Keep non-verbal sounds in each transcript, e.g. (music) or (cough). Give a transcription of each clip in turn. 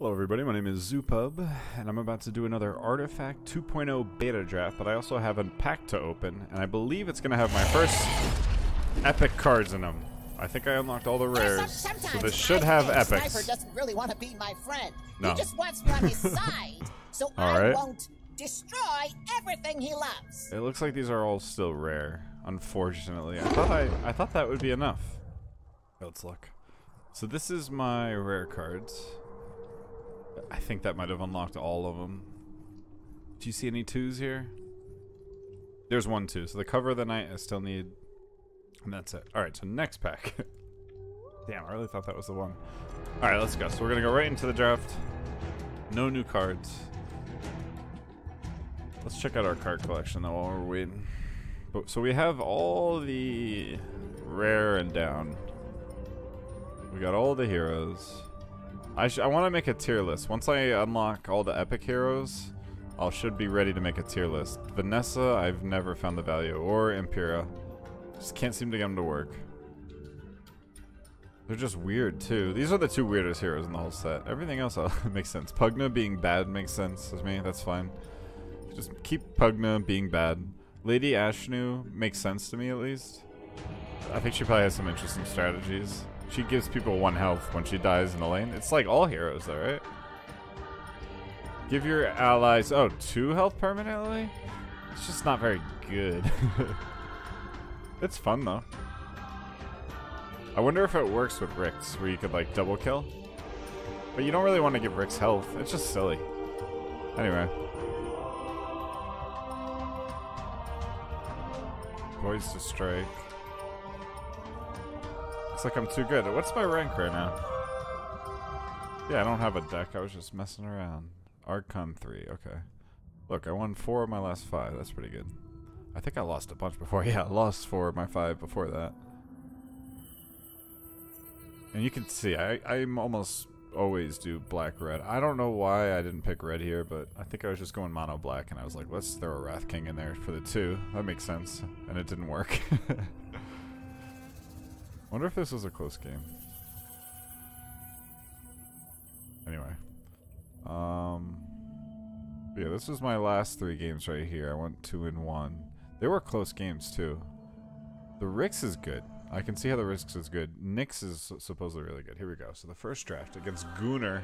Hello everybody, my name is Zoopub, and I'm about to do another Artifact 2.0 beta draft, but I also have a pack to open, and I believe it's going to have my first epic cards in them. I think I unlocked all the rares, so this should have epics. Sniper doesn't really want to be my friend. No. He just wants me on his (laughs) side, so All I right. won't destroy everything he loves. It looks like these are all still rare, unfortunately. I thought I, I thought that would be enough. Let's look. So this is my rare cards. I think that might have unlocked all of them. Do you see any twos here? There's one two. So the cover of the night I still need. And that's it. Alright, so next pack. (laughs) Damn, I really thought that was the one. Alright, let's go. So we're gonna go right into the draft. No new cards. Let's check out our card collection though while we're waiting. But, so we have all the rare and down. We got all the heroes. I I want to make a tier list. Once I unlock all the epic heroes, I should be ready to make a tier list. Vanessa, I've never found the value, or Impera. Just can't seem to get them to work. They're just weird too. These are the two weirdest heroes in the whole set. Everything else (laughs) uh, makes sense. Pugna being bad makes sense to me. That's fine. Just keep Pugna being bad. Lady Ashnu makes sense to me at least. I think she probably has some interesting strategies. She gives people one health when she dies in the lane. It's like all heroes though, right? Give your allies, oh, two health permanently? It's just not very good. (laughs) it's fun though. I wonder if it works with Rix, where you could like double kill. But you don't really want to give Rix health. It's just silly. Anyway. Poised to strike. Looks like I'm too good. What's my rank right now? Yeah, I don't have a deck. I was just messing around. Archon 3. Okay. Look, I won four of my last five. That's pretty good. I think I lost a bunch before. (laughs) Yeah, I lost four of my five before that. And you can see, I, I'm almost always do black red. I don't know why I didn't pick red here, but I think I was just going mono black, and I was like, let's throw a Wrath King in there for the two. That makes sense. And it didn't work. (laughs) Wonder if this was a close game. Anyway. Um Yeah, this was my last three games right here. I went two and one. They were close games too. The Rix is good. I can see how the Rix is good. Nyx is supposedly really good. Here we go. So the first draft against Gunnar.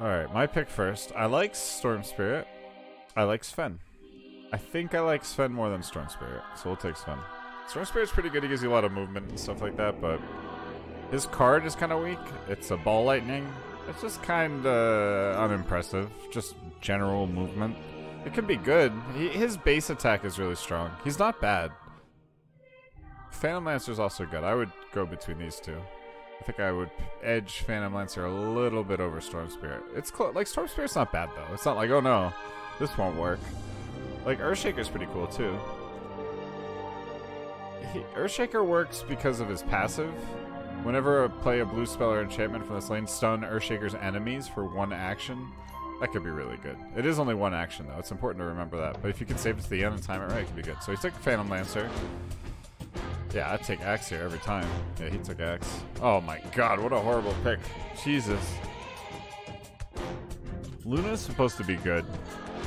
Alright, my pick first. I like Storm Spirit. I like Sven. I think I like Sven more than Storm Spirit, so we'll take Sven. Storm Spirit's pretty good. He gives you a lot of movement and stuff like that, but his card is kind of weak. It's a Ball Lightning. It's just kind of unimpressive. Just general movement. It can be good. He, his base attack is really strong. He's not bad. Phantom Lancer's also good. I would go between these two. I think I would edge Phantom Lancer a little bit over Storm Spirit. It's close. Like Storm Spirit's not bad though. It's not like oh no, this won't work. Like Earthshaker's pretty cool too. Earthshaker works because of his passive. Whenever I play a blue spell or enchantment from this lane, stun Earthshaker's enemies for one action. That could be really good. It is only one action though. It's important to remember that. But if you can save it to the end and time it right, it could be good. So he took Phantom Lancer. Yeah, I'd take Axe here every time. Yeah, he took Axe. Oh my god, what a horrible pick. Jesus. Luna's supposed to be good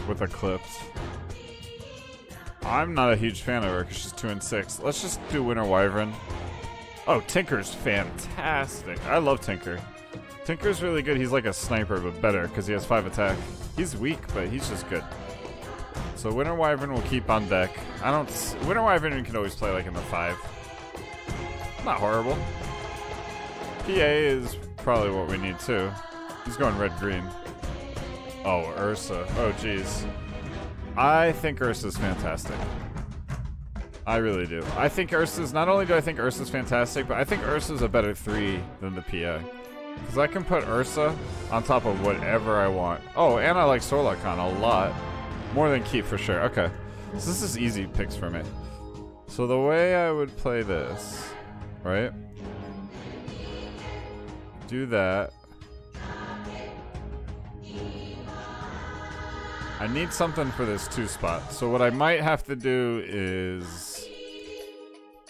with Eclipse. I'm not a huge fan of her because she's 2 and 6. Let's just do Winter Wyvern. Oh, Tinker's fantastic. I love Tinker. Tinker's really good. He's like a sniper, but better because he has 5 attack. He's weak, but he's just good. So Winter Wyvern will keep on deck. I don't... Winter Wyvern can always play like in the 5. Not horrible. PA is probably what we need too. He's going red-green. Oh, Ursa. Oh, jeez. I think Ursa's fantastic. I really do. I think Ursa's, not only do I think Ursa's fantastic, but I think Ursa's a better 3 than the PA. Because I can put Ursa on top of whatever I want. Oh, and I like Sorla Khan a lot. More than Keep for sure. Okay. So this is easy picks for me. So the way I would play this, right? Do that. I need something for this two spot. So what I might have to do is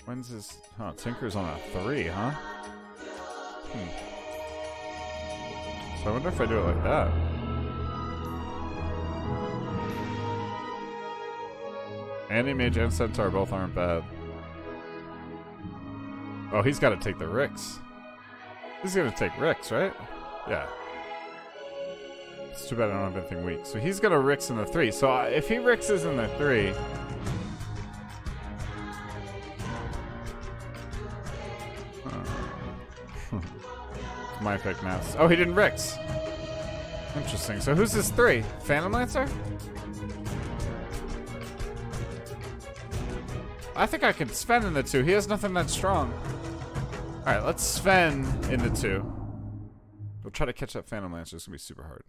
when's this? Oh, Tinker's on a three, huh? Hmm. So I wonder if I do it like that. Anti-mage and Centaur both aren't bad. Oh, he's got to take the Rix. He's going to take Rix, right? Yeah. It's too bad I don't have anything weak. So he's to Rix in the 3. So if he is in the 3... Uh, (laughs) my pick maths. Oh, he didn't Rix. Interesting. So who's this 3? Phantom Lancer? I think I can Sven in the two. He has nothing that strong. Alright, let's Sven in the two. We'll try to catch that Phantom Lancer. It's going to be super hard.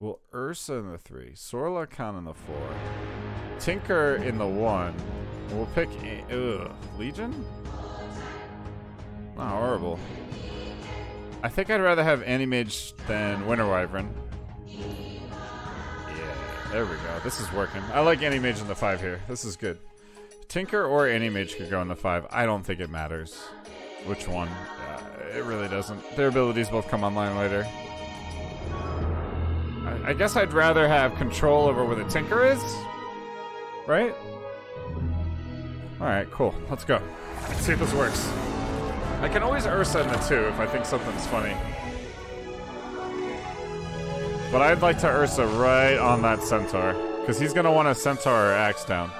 We'll Ursa in the three. Sorla Khan in the four. Tinker in the one. We'll pick... Ugh. Legion? Not horrible. I think I'd rather have Anti-Mage than Winter Wyvern. Yeah, there we go. This is working. I like Anti-Mage in the five here. This is good. Tinker or Anti-Mage could go in the 5. I don't think it matters which one. Uh, it really doesn't. Their abilities both come online later. I, guess I'd rather have control over where the Tinker is. Right? Alright, cool. Let's go. Let's see if this works. I can always Ursa in the 2 if I think something's funny. But I'd like to Ursa right on that Centaur. Because he's going to want a Centaur axe down.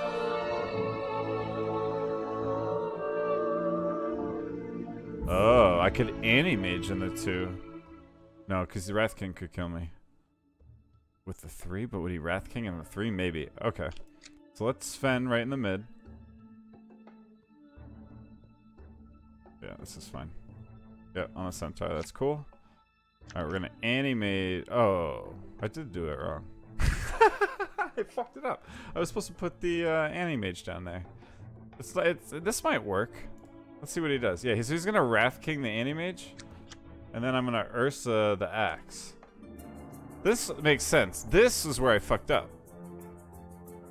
Oh, I could Anti-Mage in the two. No, because the Wrath King could kill me. With the three, but would he Wrath King in the three? Maybe. Okay. So let's Sven right in the mid. Yeah, this is fine. Yeah, on a Centaur, that's cool. Alright, we're gonna animate. Oh, I did do it wrong. (laughs) I fucked it up. I was supposed to put the uh, Anti-Mage down there. It's, like it's, this might work. Let's see what he does. Yeah, he's, he's gonna Wrath King the Anti-Mage, and then I'm gonna Ursa the Axe. This makes sense. This is where I fucked up.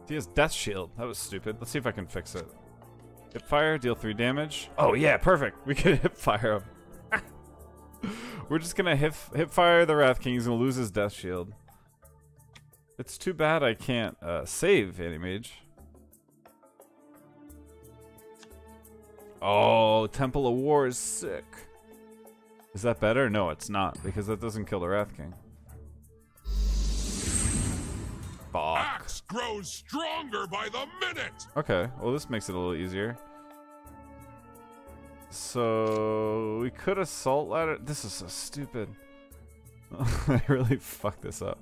He has Death Shield. That was stupid. Let's see if I can fix it. Hip fire, deal three damage. Oh yeah, perfect. We can (laughs) hip fire him. (laughs) We're just gonna hip hip fire the Wrath King. He's gonna lose his Death Shield. It's too bad I can't uh, save Anti-Mage. Oh, Temple of War is sick. Is that better? No, it's not, because that doesn't kill the Wrath King. Fuck. Axe grows stronger by the minute. Okay, well this makes it a little easier. So we could assault ladder. This is so stupid. (laughs) I really fucked this up.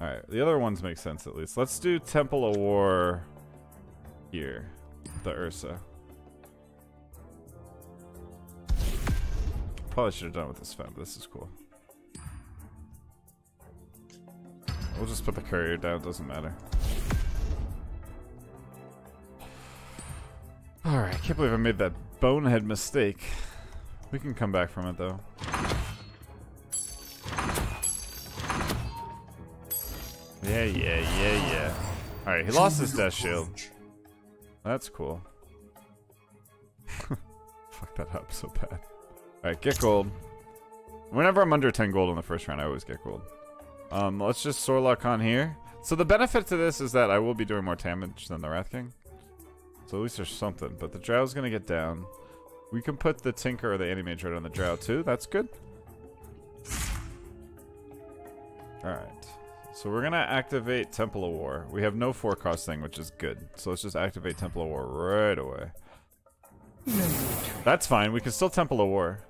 All right, the other ones make sense at least. Let's do Temple of War here, the Ursa. Probably should have done with this fan, but this is cool. We'll just put the courier down, doesn't matter. Alright, I can't believe I made that bonehead mistake. We can come back from it though. Yeah, yeah, yeah, yeah. Alright, he lost his death shield. That's cool. (laughs) Fuck that up so bad. Alright, get gold. Whenever I'm under 10 gold in the first round, I always get gold. Um, let's just Sorla Khan here. So the benefit to this is that I will be doing more damage than the Wrath King. So at least there's something. But the Drow's gonna get down. We can put the Tinker or the Anti-Mage right on the Drow too. That's good. Alright. So we're gonna activate Temple of War. We have no forecast thing, which is good. So let's just activate Temple of War right away. That's fine. We can still Temple of War.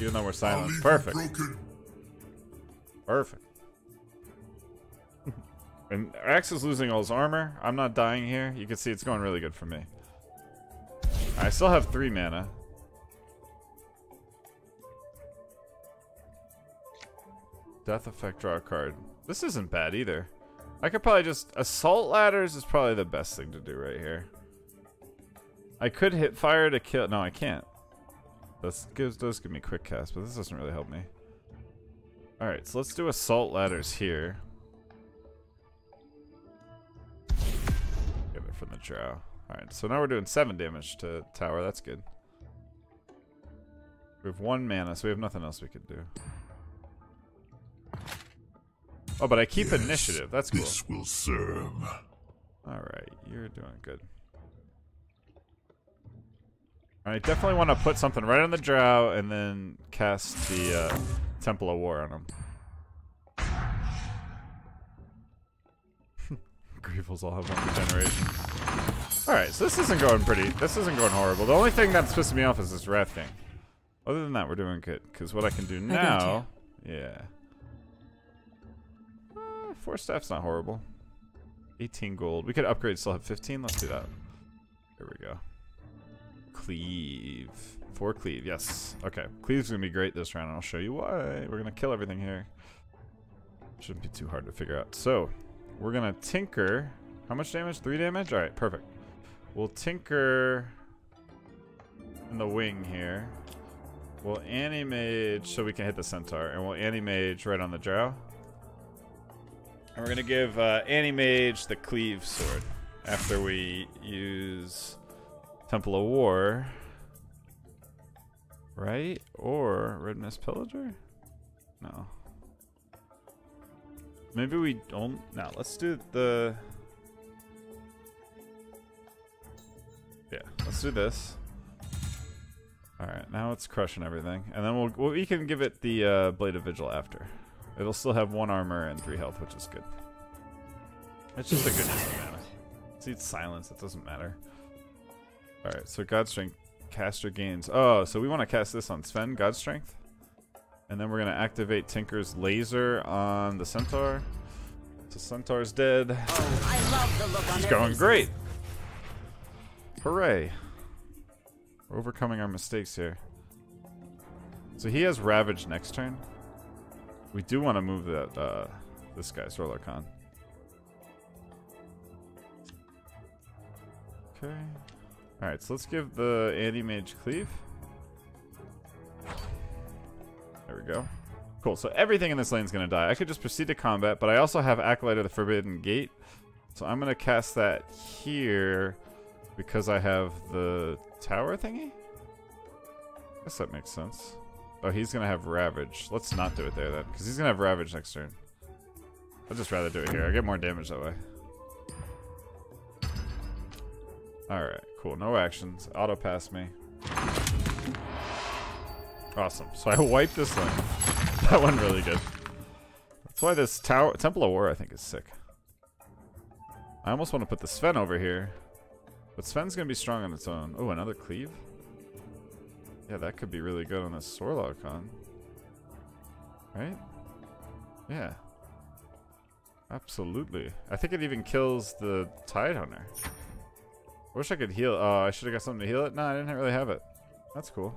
Even though we're silent. Perfect. Perfect. (laughs) and Axe is losing all his armor. I'm not dying here. You can see it's going really good for me. I still have three mana. Death effect, draw a card. This isn't bad either. I could probably just... Assault ladders is probably the best thing to do right here. I could hip fire to kill... No, I can't. This gives, does give me quick cast, but this doesn't really help me. Alright, so let's do assault ladders here. Get it from the drow. Alright, so now we're doing 7 damage to tower. That's good. We have one mana, so we have nothing else we could do. Oh, but I keep Yes, initiative. That's cool. This will serve. Alright, you're doing good. I definitely want to put something right on the drow and then cast the uh, Temple of War on him. (laughs) Grievals all have one regeneration. Alright, so this isn't going pretty. This isn't going horrible. The only thing that's pissing me off is this Wrath King. Other than that, we're doing good. Because what I can do now... Yeah. Uh, four staff's not horrible. 18 gold. We could upgrade, still have 15. Let's do that. Here we go. Cleave. Four cleave, yes. Okay. Cleave's gonna be great this round, and I'll show you why. We're gonna kill everything here. Shouldn't be too hard to figure out. So, we're gonna tinker. How much damage? Three damage? Alright, perfect. We'll tinker in the wing here. We'll Anti-Mage so we can hit the centaur, and we'll Anti-Mage right on the drow. And we're gonna give uh, Anti-Mage the cleave sword after we use Temple of War, right? Or Red Mist Pillager? No. Maybe we don't. No, let's do the. Yeah, let's do this. All right, now it's crushing everything, and then we'll, we can give it the uh, Blade of Vigil after. It'll still have one armor and three health, which is good. It's just a good mana. See, it's silence. It doesn't matter. All right, so God Strength caster gains. Oh, so we want to cast this on Sven, God Strength, and then we're gonna activate Tinker's laser on the Centaur. So Centaur's dead. Oh, I love the look on He's going great. Hooray. We're overcoming our mistakes here. So he has Ravage next turn. We do want to move that, uh, this guy, Sorla Khan. Okay. Alright, so let's give the Anti-Mage Cleave. There we go. Cool, so everything in this lane is going to die. I could just proceed to combat, but I also have Acolyte of the Forbidden Gate. So I'm going to cast that here because I have the tower thingy? guess that makes sense. Oh, he's going to have Ravage. Let's not do it there then, because he's going to have Ravage next turn. I'd just rather do it here. I get more damage that way. Alright, cool. No actions. Auto pass me. Awesome. So I (laughs) wiped this one. (laughs) that one really good. That's why this tower Temple of War I think is sick. I almost want to put the Sven over here. But Sven's gonna be strong on its own. Oh, another cleave? Yeah, that could be really good on this Sorla Khan. Right? Yeah. Absolutely. I think it even kills the Tidehunter. I wish I could heal. Oh, I should have got something to heal it. No, I didn't really have it. That's cool.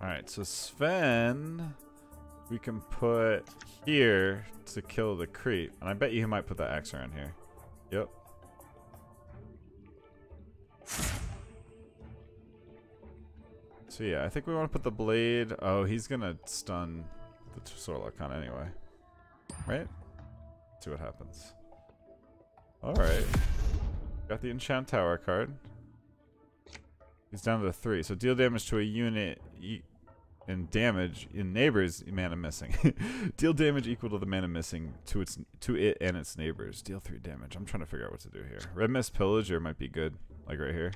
Alright, so Sven, we can put here to kill the creep. And I bet you he might put that axe around here. Yep. So yeah, I think we want to put the blade. Oh, he's gonna stun the Sorla Khan anyway. Right? See what happens. Alright. Got the Enchant Tower card. He's down to three. So deal damage to a unit and damage in neighbors mana missing. (laughs) deal damage equal to the mana missing to its to it and its neighbors. Deal three damage. I'm trying to figure out what to do here. Red Mist Pillager might be good. Like right here.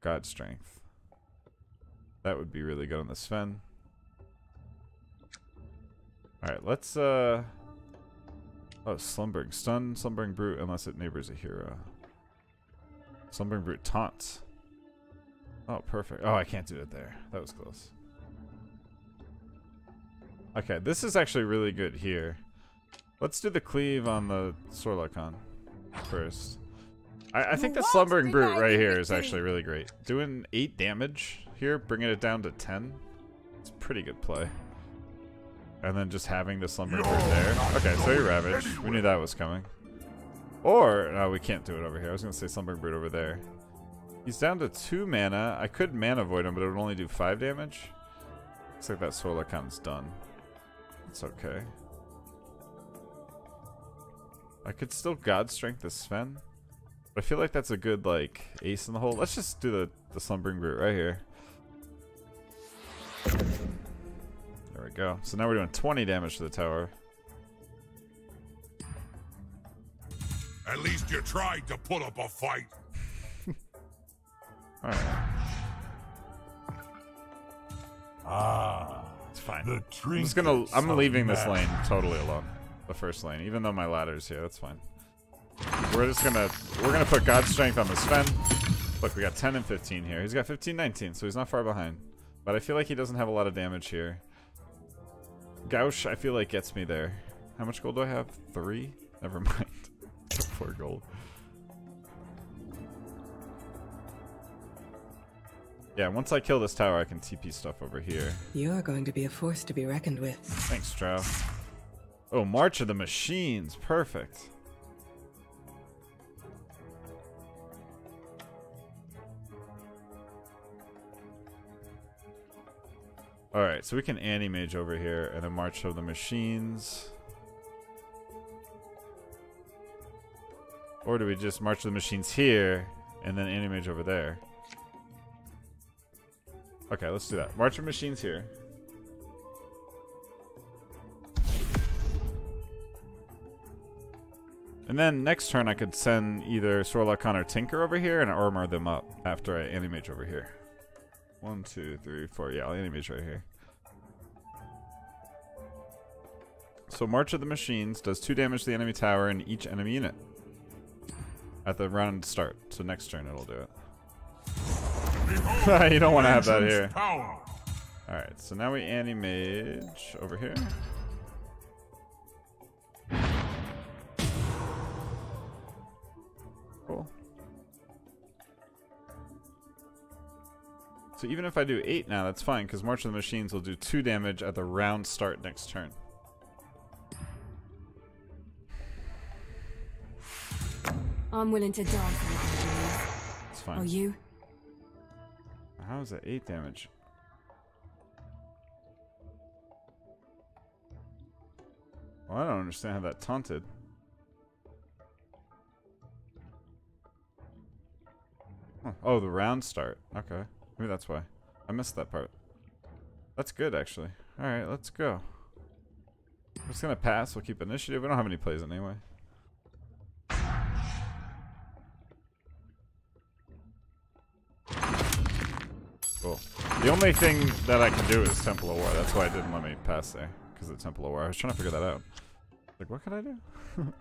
God Strength. That would be really good on the Sven. Alright, let's uh Oh, Slumbering. Stun Slumbering Brute unless it neighbors a hero. Slumbering Brute taunts. Oh, perfect. Oh, I can't do it there. That was close. Okay, this is actually really good here. Let's do the cleave on the Sorla Khan first. I, I think the Slumbering Brute right here is actually really great. Doing 8 damage here, bringing it down to 10. It's pretty good play. And then just having the Slumbering Brute there. Okay, so you Ravage. We knew that was coming. Or, no, we can't do it over here. I was going to say Slumbering Brute over there. He's down to 2 mana. I could Mana Void him, but it would only do 5 damage. Looks like that Sorla Khan's done. It's okay. I could still God Strength the Sven. But I feel like that's a good, like, ace in the hole. Let's just do the, the Slumbering Brute right here. There we go. So now we're doing 20 damage to the tower. At least you tried to put up a fight. (laughs) Alright. Ah, It's fine. the I'm just gonna. I'm leaving this lane totally alone. The first lane, even though my ladder's here, that's fine. We're just gonna. We're gonna put God's strength on the Sven. Look, we got 10 and 15 here. He's got 15, 19, so he's not far behind. But I feel like he doesn't have a lot of damage here. Gauch, I feel like gets me there. How much gold do I have? Three? (laughs) Never mind. (laughs) Four gold. Yeah, once I kill this tower, I can TP stuff over here. You're going to be a force to be reckoned with. Thanks, Trow. Oh, March of the Machines. Perfect. Alright, so we can Anti-Mage over here, and then March of the Machines. Or do we just March the Machines here, and then Anti-Mage over there? Okay, let's do that. March of Machines here. And then next turn I could send either Sorla Khan or Tinker over here and armor them up after I Anti-Mage over here. One, two, three, four. Yeah, I'll Anti-Mage right here. So March of the Machines does two damage to the enemy tower and each enemy unit. At the round start. So next turn it'll do it. Behold (laughs) You don't wanna have that here. Alright, so now we Anti-Mage over here. Cool. So even if I do 8 now, that's fine, because March of the Machines will do 2 damage at the round start next turn. I'm willing to die for It's fine. Oh, you? How is that 8 damage? Well, I don't understand how that taunted. Huh. Oh, the round start. Okay. Maybe that's why. I missed that part. That's good, actually. Alright, let's go. I'm just gonna pass. We'll keep initiative. We don't have any plays anyway. Cool. The only thing that I can do is Temple of War. That's why it didn't let me pass there. Because of Temple of War. I was trying to figure that out. Like, what could I do? (laughs)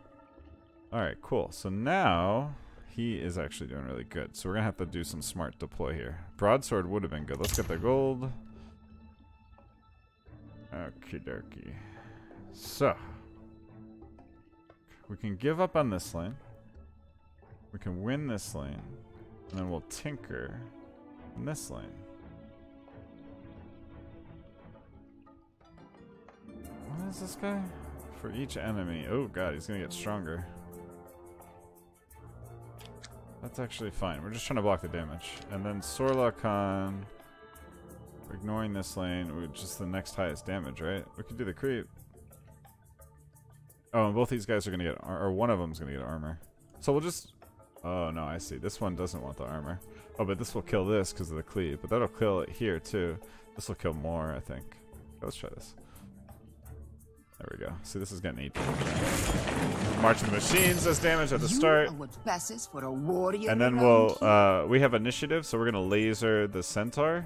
Alright, cool. So now he is actually doing really good. So we're going to have to do some smart deploy here. Broadsword would have been good. Let's get the gold. Okie dokie. So. We can give up on this lane. We can win this lane. And then we'll tinker in this lane. What is this guy? For each enemy. Oh god, he's gonna get stronger. That's actually fine. We're just trying to block the damage. And then Sorla Khan. We're ignoring this lane. We're just the next highest damage, right? We could do the creep. Oh, and both these guys are gonna get, ar- or one of them's gonna get armor. So we'll just. Oh no, I see. This one doesn't want the armor. Oh, but this will kill this because of the cleave. But that'll kill it here too. This will kill more, I think. Let's try this. There we go. See, this is getting 8 damage. March of the Machines does damage at the start. You are what passes for a warrior. And then we'll, uh, we have initiative, so we're gonna laser the centaur.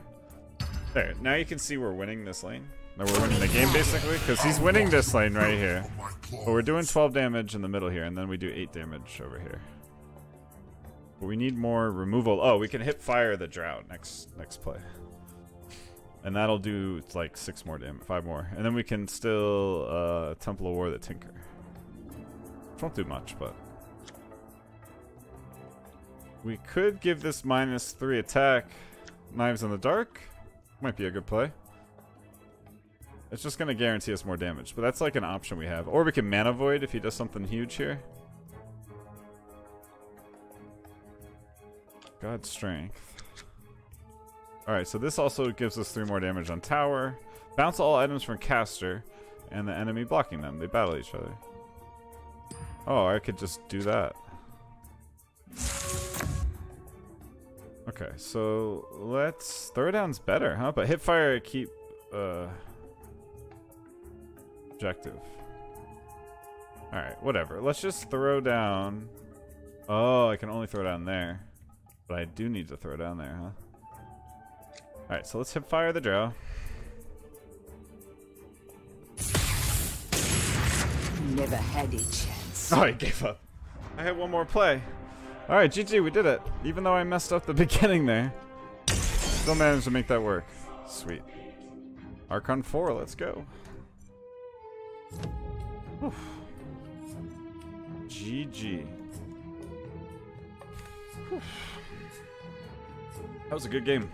There, now you can see we're winning this lane. Now we're winning the game basically, because he's winning this lane right here. But we're doing 12 damage in the middle here, and then we do 8 damage over here. But we need more removal. Oh, we can hip fire the drow next next play. And that'll do like six more damage, five more. And then we can still uh, Temple of War the Tinker. Which won't do much, but we could give this minus three attack. Knives in the dark. Might be a good play. It's just going to guarantee us more damage. But that's like an option we have. Or we can Mana Void if he does something huge here. God Strength. Alright, so this also gives us three more damage on tower. Bounce all items from caster. And the enemy blocking them. They battle each other. Oh, I could just do that. Okay, so let's... Throwdown's better, huh? But hipfire keep uh, objective. Alright, whatever. Let's just throw down... Oh, I can only throw down there. But I do need to throw down there, huh? Alright, so let's hip fire the drow. Never had a chance. Oh, I gave up. I had one more play. Alright, GG, we did it. Even though I messed up the (laughs) beginning there. Still managed to make that work. Sweet. Archon 4, let's go. Whew. GG. Whew. That was a good game.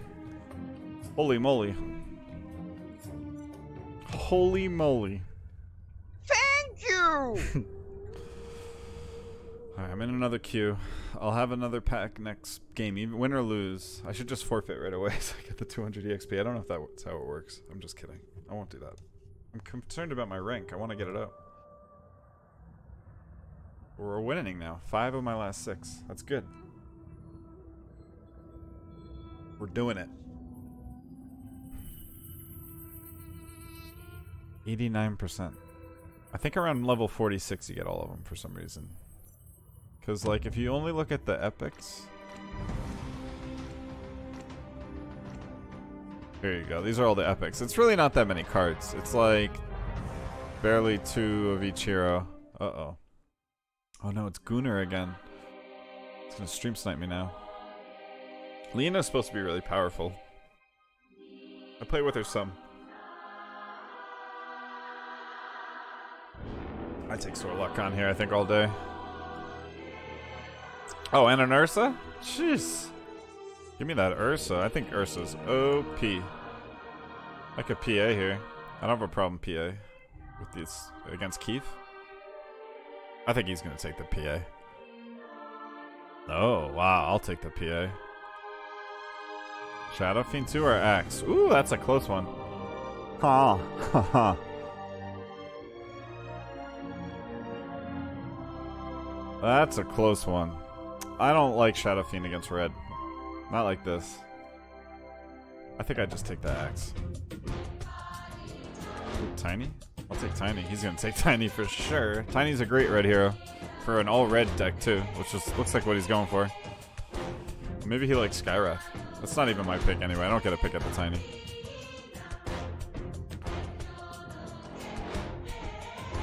Holy moly. Holy moly. Thank you! (laughs) Alright, I'm in another queue. I'll have another pack next game, even win or lose. I should just forfeit right away (laughs) so I get the 200 EXP. I don't know if that's how it works. I'm just kidding. I won't do that. I'm concerned about my rank. I want to get it up. We're winning now. Five of my last six. That's good. We're doing it. 89%. I think around level 46 you get all of them for some reason. Because, like, if you only look at the epics... Here you go. These are all the epics. It's really not that many cards. It's like barely two of each hero. Uh-oh. Oh no, it's Gunnar again. It's gonna stream snipe me now. Lina's supposed to be really powerful. I play with her some. I take Sorla Khan here, I think, all day. Oh, and an Ursa? Jeez. Give me that Ursa. I think Ursa's OP. Like a PA here. I don't have a problem PA with these against Keefe. I think he's gonna take the PA. Oh, wow, I'll take the PA. Shadow Fiend 2 or Axe? Ooh, that's a close one. Ha, ha, ha. That's a close one. I don't like Shadow Fiend against red. Not like this. I think I just take the axe. Tiny? I'll take Tiny. He's gonna take (laughs) Tiny for sure. Tiny's a great red hero. For an all-red deck too, which just looks like what he's going for. Maybe he likes Skywrath. That's not even my pick anyway. I don't get a pick at the Tiny.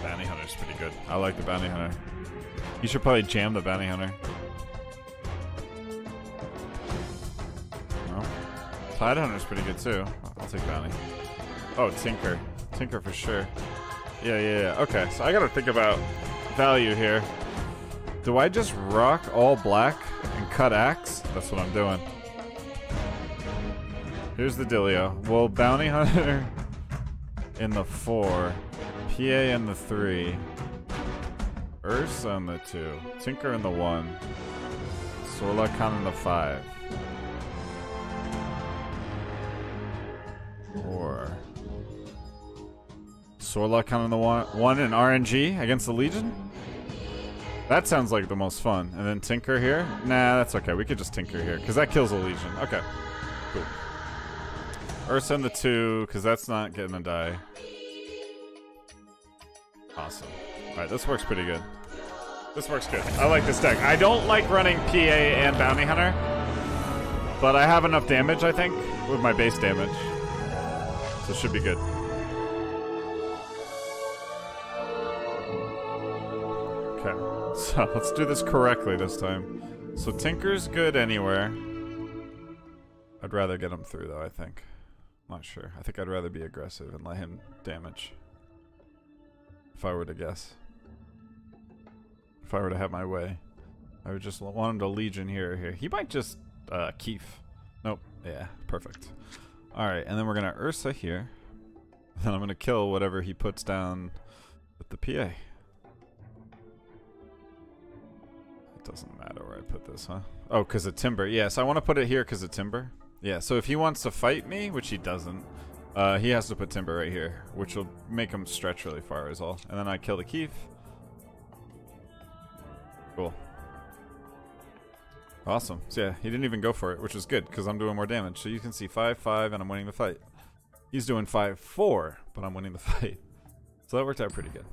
Bounty Hunter's pretty good. I like the Bounty Hunter. You should probably jam the Bounty Hunter. No? Tidehunter's pretty good too. I'll take Bounty. Oh, Tinker. Tinker for sure. Yeah, yeah, yeah. Okay, so I gotta think about value here. Do I just rock all black and cut axe? That's what I'm doing. Here's the dealio. Well, Bounty (laughs) Hunter in the four, PA in the three, Ursa in the two, Tinker in the one, Sorla Khan in the five. Or Sorla Khan in the one, one in RNG against the Legion? That sounds like the most fun. And then Tinker here? Nah, that's okay. We could just Tinker here, because that kills a Legion. Okay. Cool. Ursa in the two, because that's not getting a die. Awesome. Alright, this works pretty good. This works good. I like this deck. I don't like running PA and Bounty Hunter, but I have enough damage, I think, with my base damage. So it should be good. Okay, (laughs) so let's do this correctly this time. So Tinker's good anywhere. I'd rather get him through though, I think. Not sure. I think I'd rather be aggressive and let him damage. If I were to guess. If I were to have my way. I would just want him to Legion here here. He might just uh Keefe. Nope. Yeah, perfect. Alright, and then we're gonna Ursa here. (laughs) Then I'm gonna kill whatever he puts down with the PA. It doesn't matter where I put this, huh? Oh, because of Timber. Yes, yeah, so I want to put it here because of Timber. Yeah, so if he wants to fight me, which he doesn't, uh, he has to put Timber right here, which will make him stretch really far as well. And then I kill the Keefe. Cool. Awesome. So yeah, he didn't even go for it, which is good, because I'm doing more damage. So you can see 5-5, and I'm winning the fight. He's doing 5-4, but I'm winning the (laughs) fight. So that worked out pretty good.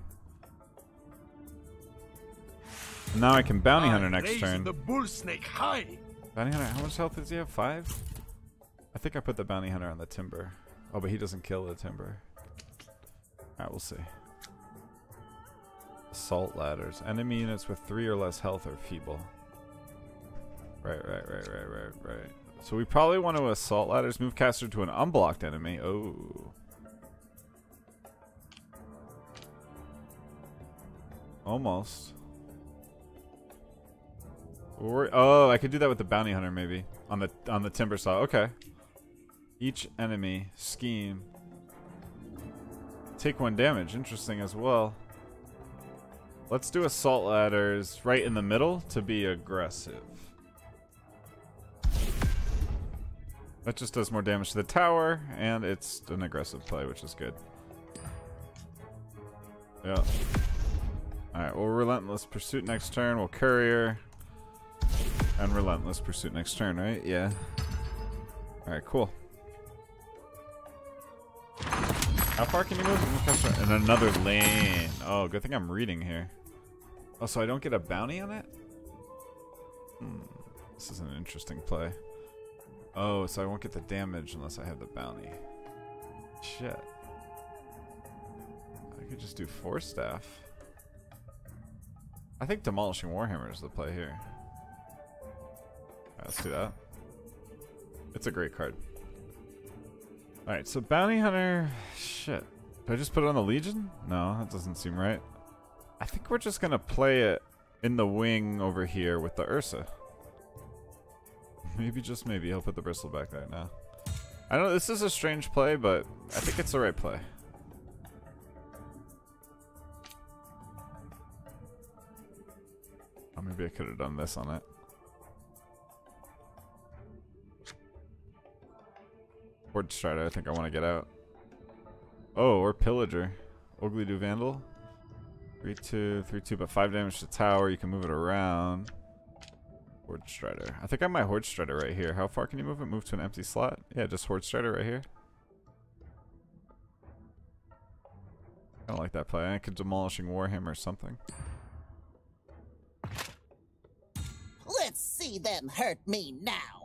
And Now I can bounty hunter next turn. the bull snake high. Bounty hunter, how much health does he have? Five? I think I put the bounty hunter on the timber. Oh, but he doesn't kill the timber. Alright, we'll see. Assault ladders. Enemy units with three or less health are feeble. Right, right, right, right, right, right. So we probably want to uh, assault ladders, move caster to an unblocked enemy. Oh. Almost. Oh, I could do that with the bounty hunter maybe on the on the Timbersaw. Okay. Each enemy scheme take one damage. Interesting as well. Let's do assault ladders right in the middle to be aggressive. That just does more damage to the tower, and it's an aggressive play, which is good. Yeah. Alright, well, Relentless Pursuit next turn. We'll Courier. And Relentless Pursuit next turn, right? Yeah. Alright, cool. How far can you move? In another lane. Oh, good thing I'm reading here. Oh, so I don't get a bounty on it? Hmm. This is an interesting play. Oh, so I won't get the damage unless I have the bounty. Shit. I could just do Force Staff. I think Demolishing Warhammer is the play here. Alright, let's do that. It's a great card. Alright, so Bounty Hunter... Shit. Did I just put it on the Legion? No, that doesn't seem right. I think we're just gonna play it in the wing over here with the Ursa. (laughs) Maybe, just maybe, he'll put the Bristle back there now. I know this is a strange play, but I think it's the right play. Oh, maybe I could have done this on it. Horde Strider, I think I want to get out. Oh, or Pillager. Ugly Do Vandal. 3 2, 3 2, but 5 damage to tower. You can move it around. Horde Strider. I think I might Horde Strider right here. How far can you move it? Move to an empty slot? Yeah, just Horde Strider right here. I don't like that play. I could Demolishing Warhammer or something. Let's see them hurt me now.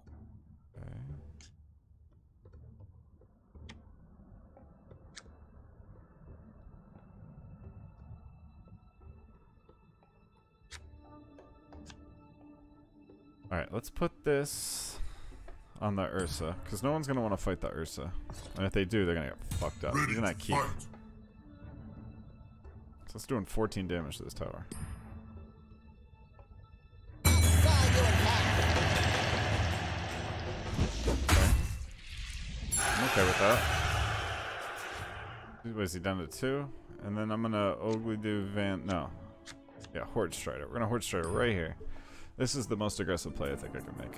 Alright, let's put this on the Ursa, because no one's going to want to fight the Ursa. And if they do, they're going to get fucked up. Ready Even that fight. So it's doing 14 damage to this tower. Saw you in hell. I'm okay with that. What is he down to two? And then I'm gonna Ugly do Van. No. Yeah, Horde Strider. We're gonna Horde Strider right here. This is the most aggressive play I think I can make.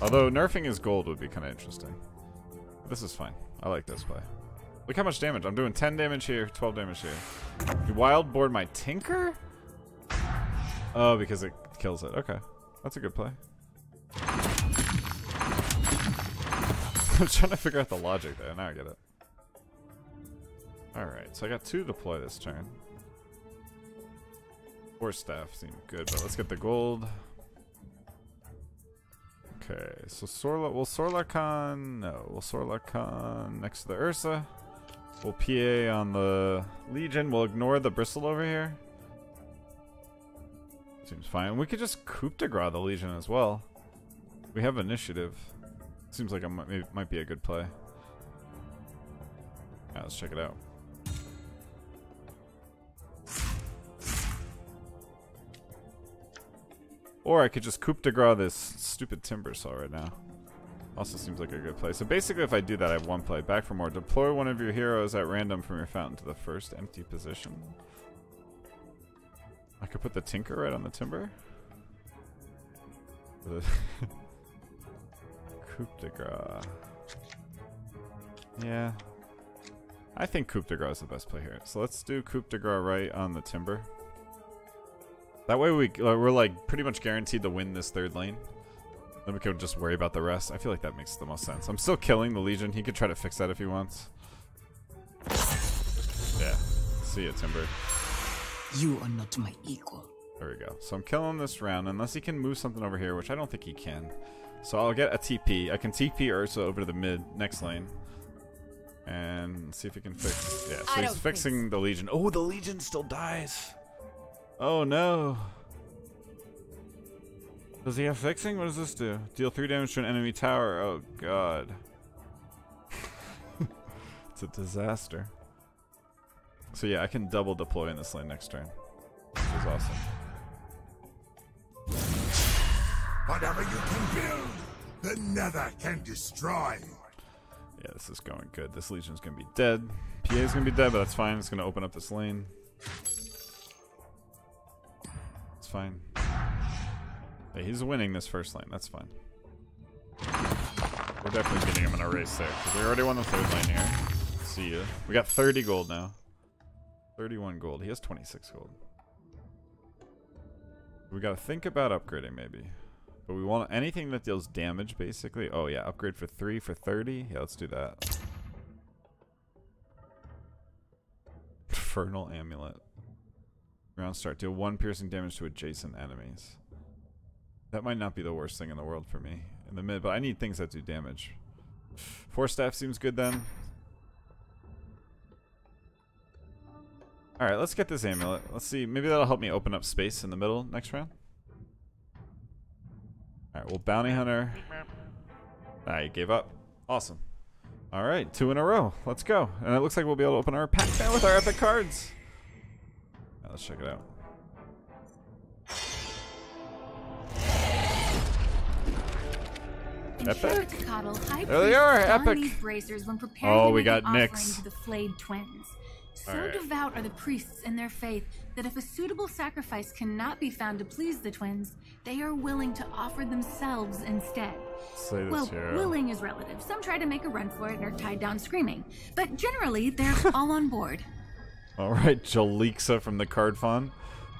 Although nerfing his gold would be kind of interesting. This is fine. I like this play. Look how much damage. I'm doing 10 damage here, 12 damage here. You wild board my Tinker? Oh, because it kills it. Okay. That's a good play. (laughs) I'm trying to figure out the logic there. Now I get it. Alright, so I got two to deploy this turn. Force Staff seem good, but let's get the gold. Okay, so Sorla, will Sorla Khan, no, we'll Sorla Khan next to the Ursa. We'll PA on the Legion, we'll ignore the Bristle over here. Seems fine. We could just coup de grace the Legion as well. We have initiative. Seems like it might, might be a good play. Yeah, let's check it out. Or I could just coup de grace this stupid Timbersaw right now. Also seems like a good play. So basically if I do that, I have one play. Back for more. Deploy one of your heroes at random from your fountain to the first empty position. I could put the Tinker right on the timber. The (laughs) coup de grace. Yeah. I think coup de grace is the best play here. So let's do coup de grace right on the timber. That way we uh, we're like pretty much guaranteed to win this third lane. Then we could just worry about the rest. I feel like that makes the most sense. I'm still killing the Legion. He could try to fix that if he wants. Yeah. See ya, Timber. You are not my equal. There we go. So I'm killing this round, unless he can move something over here, which I don't think he can. So I'll get a TP. I can TP Ursa over to the mid, next lane. And see if he can fix... Yeah, so I he's don't fixing the Legion. Oh, the Legion still dies. Oh, no. Does he have fixing? What does this do? Deal 3 damage to an enemy tower. Oh, God. (laughs) it's a disaster. So yeah, I can double deploy in this lane next turn. This is awesome. Whatever you can build, the nether can destroy. Yeah, this is going good. This Legion's gonna be dead. PA is gonna be dead, but that's fine. It's gonna open up this lane. Fine. Yeah, he's winning this first lane. That's fine. We're definitely getting him in a race there. 'cause we already won the third lane here. See ya. We got 30 gold now. 31 gold. He has 26 gold. We gotta think about upgrading maybe. But we want anything that deals damage, basically. Oh, yeah. Upgrade for 3 for 30. Yeah, let's do that. (laughs) Infernal Amulet. Round start. Deal 1 piercing damage to adjacent enemies. That might not be the worst thing in the world for me in the mid, but I need things that do damage. Force Staff seems good then. Alright, let's get this amulet. Let's see. Maybe that'll help me open up space in the middle next round. Alright, well, Bounty Hunter. I gave up. Awesome. Alright, two in a row. Let's go. And it looks like we'll be able to open our pack now with our epic cards. Let's check it out. Epic? There they are, epic. these bracers when preparing Oh, we got Nyx. the flayed twins. So Alright. devout are the priests in their faith that if a suitable sacrifice cannot be found to please the twins, they are willing to offer themselves instead. Say this Well, here. willing is relative. Some try to make a run for it and are tied down screaming. But generally, they're (laughs) all on board. Alright, Jalixa from the card fund.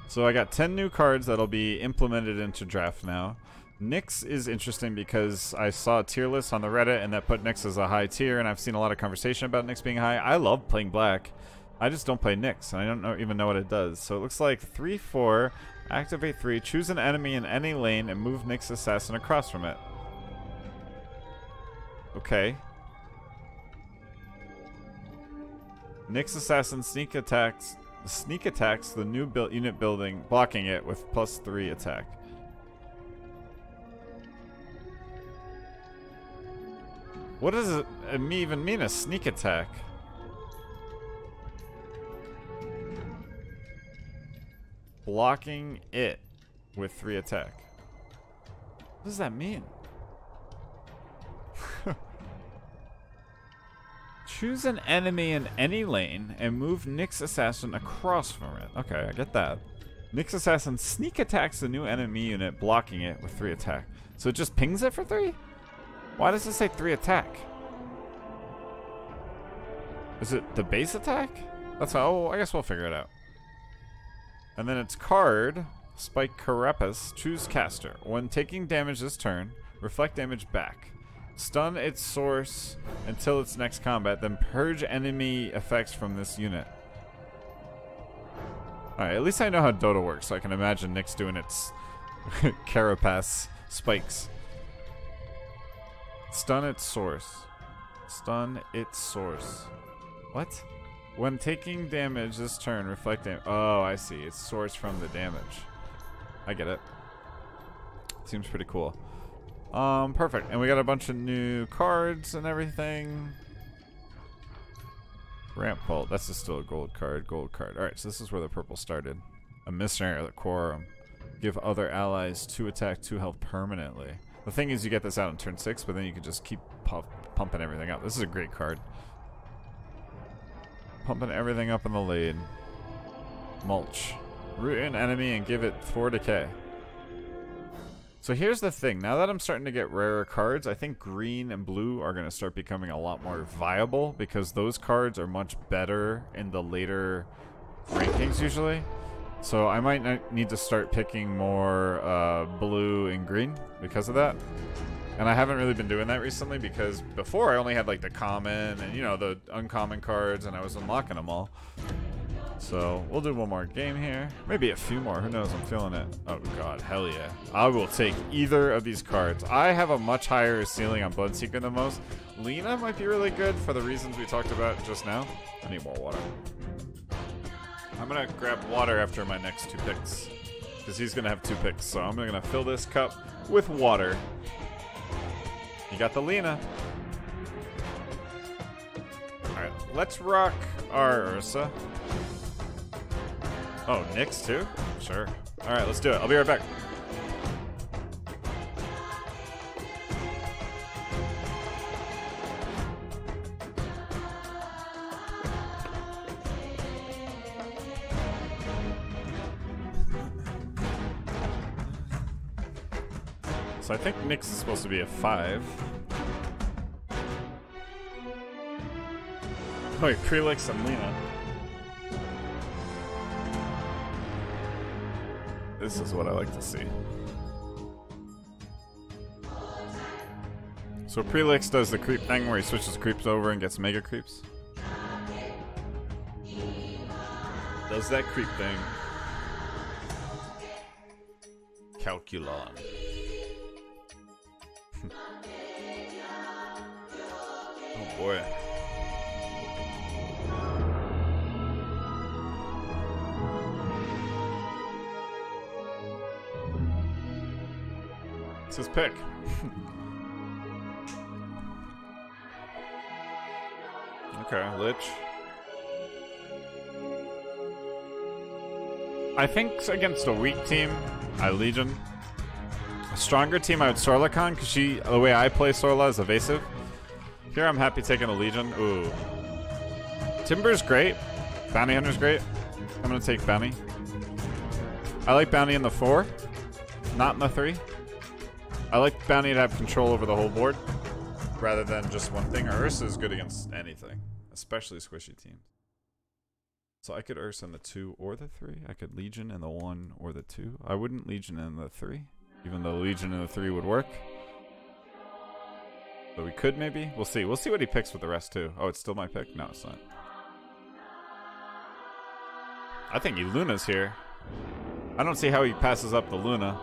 So I got 10 new cards that'll be implemented into draft now. Nyx is interesting because I saw a tier list on the Reddit and that put Nyx as a high tier, and I've seen a lot of conversation about Nyx being high. I love playing black. I just don't play Nyx, and I don't know, even know what it does. So it looks like 3 4, activate 3, choose an enemy in any lane, and move Nyx Assassin across from it. Okay. Nyx Assassin sneak attacks sneak attacks the new built unit building, blocking it with plus three attack. What does it me even mean a sneak attack? Blocking it with three attack. What does that mean? (laughs) (laughs) Choose an enemy in any lane and move Nyx Assassin across from it. Okay, I get that. Nyx Assassin sneak attacks the new enemy unit, blocking it with 3 attack. So it just pings it for 3? Why does it say 3 attack? Is it the base attack? That's oh, I guess we'll figure it out. And then its card, Spike Carapace, choose caster. When taking damage this turn, reflect damage back. Stun its source until its next combat, then purge enemy effects from this unit. Alright, at least I know how Dota works, so I can imagine Nyx doing its (laughs) Carapace spikes. Stun its source. Stun its source. What? When taking damage this turn, reflect damage. Oh, I see. It's source from the damage. I get it. Seems pretty cool. Um, perfect. And we got a bunch of new cards and everything. Ramp Bolt. That's still a gold card. Gold card. Alright, so this is where the purple started. A missionary of the quorum. Give other allies two attack, two health permanently. The thing is, you get this out in turn six, but then you can just keep pump, pumping everything up. This is a great card. Pumping everything up in the lead. Mulch. Root an enemy and give it 4 decay. So here's the thing. Now that I'm starting to get rarer cards, I think green and blue are going to start becoming a lot more viable because those cards are much better in the later rankings usually. So I might need to start picking more uh, blue and green because of that. And I haven't really been doing that recently because before I only had like the common and you know the uncommon cards and I was unlocking them all. So we'll do one more game here. Maybe a few more. Who knows? I'm feeling it. Oh god, hell yeah. I will take either of these cards. I have a much higher ceiling on Bloodseeker than most. Lina might be really good for the reasons we talked about just now. I need more water. I'm gonna grab water after my next two picks. Because he's gonna have two picks. So I'm gonna fill this cup with water. You got the Lina. Alright, let's rock our Ursa. Oh, Nyx too? Sure. Alright, let's do it. I'll be right back. So I think Nyx is supposed to be a 5. Wait, Prellex and Lina. This is what I like to see. So Prellex does the creep thing where he switches creeps over and gets mega creeps. Does that creep thing. Calculon. (laughs) oh boy. It's his pick. (laughs) okay, Lich. I think against a weak team, I Legion. A stronger team, I would Sorla Khan, because she, the way I play Sorla is evasive. Here, I'm happy taking a Legion. Ooh. Timber's great. Bounty Hunter's great. I'm gonna take Bounty. I like Bounty in the four, not in the three. I like Bounty to have control over the whole board, rather than just one thing. Ursa is good against anything, especially squishy teams. So I could Ursa in the two or the three. I could Legion in the one or the two. I wouldn't Legion in the three, even though Legion in the three would work. But we could maybe. We'll see. We'll see what he picks with the rest too. Oh, it's still my pick? No, it's not. I think Luna's here. I don't see how he passes up the Luna.